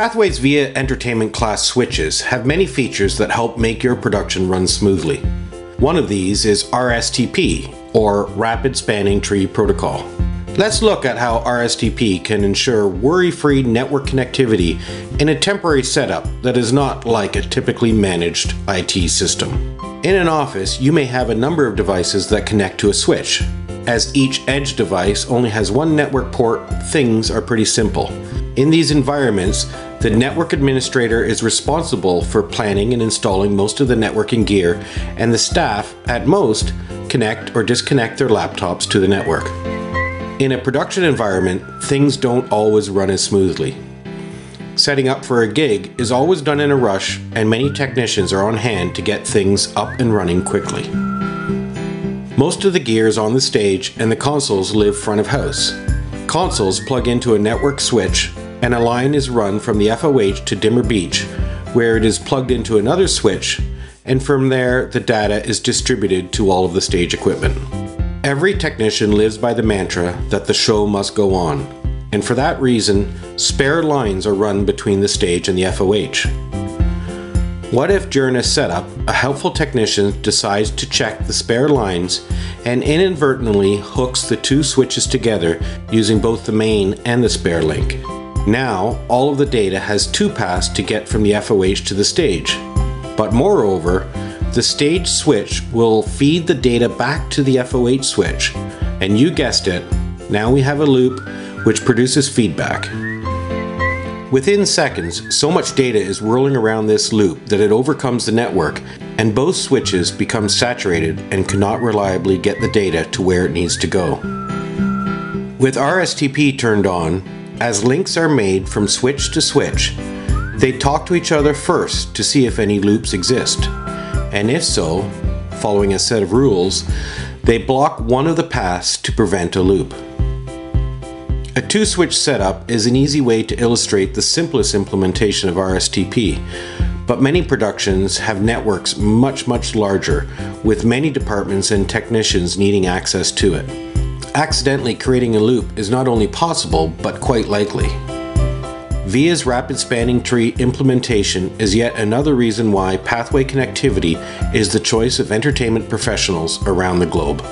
Pathway's VIA Entertainment class switches have many features that help make your production run smoothly. One of these is RSTP, or Rapid Spanning Tree Protocol. Let's look at how RSTP can ensure worry-free network connectivity in a temporary setup that is not like a typically managed IT system. In an office, you may have a number of devices that connect to a switch. As each edge device only has one network port, things are pretty simple. In these environments, the network administrator is responsible for planning and installing most of the networking gear, and the staff, at most, connect or disconnect their laptops to the network. In a production environment, things don't always run as smoothly. Setting up for a gig is always done in a rush, and many technicians are on hand to get things up and running quickly. Most of the gear is on the stage, and the consoles live front of house. Consoles plug into a network switch, and a line is run from the FOH to Dimmer Beach, where it is plugged into another switch, and from there the data is distributed to all of the stage equipment. Every technician lives by the mantra that the show must go on, and for that reason, spare lines are run between the stage and the FOH. What if during a setup, a helpful technician decides to check the spare lines and inadvertently hooks the two switches together using both the main and the spare link? Now, all of the data has two paths to get from the FOH to the stage. But moreover, the stage switch will feed the data back to the FOH switch, and you guessed it, now we have a loop which produces feedback. Within seconds, so much data is whirling around this loop that it overcomes the network, and both switches become saturated and cannot reliably get the data to where it needs to go. With RSTP turned on, as links are made from switch to switch, they talk to each other first to see if any loops exist and if so, following a set of rules, they block one of the paths to prevent a loop. A two switch setup is an easy way to illustrate the simplest implementation of RSTP, but many productions have networks much, much larger, with many departments and technicians needing access to it. Accidentally creating a loop is not only possible, but quite likely. VIA's rapid spanning tree implementation is yet another reason why pathway connectivity is the choice of entertainment professionals around the globe.